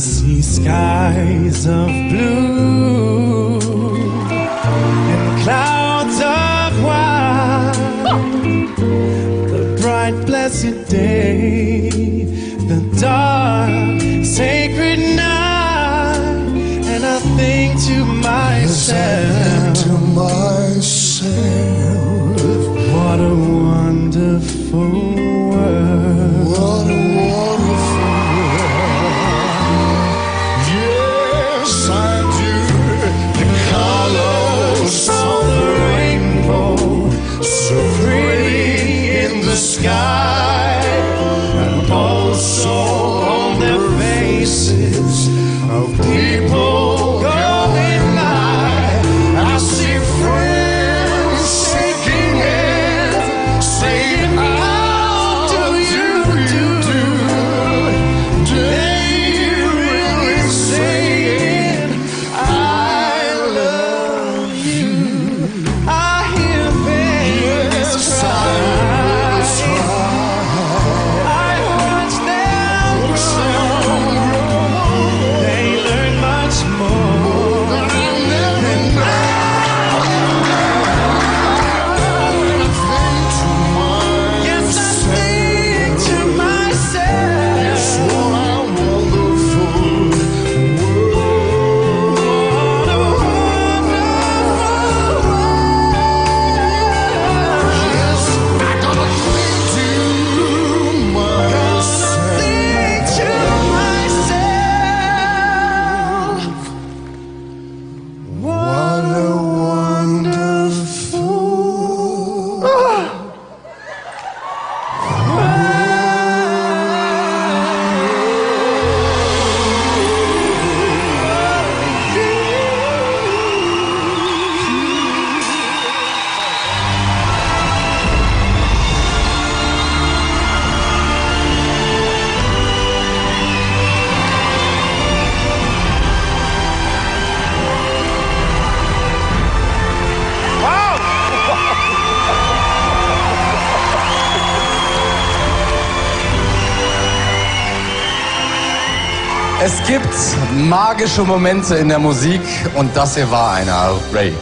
see skies of blue and clouds of white. The bright, blessed day, of people Es gibt magische Momente in der Musik und das hier war einer, Ray.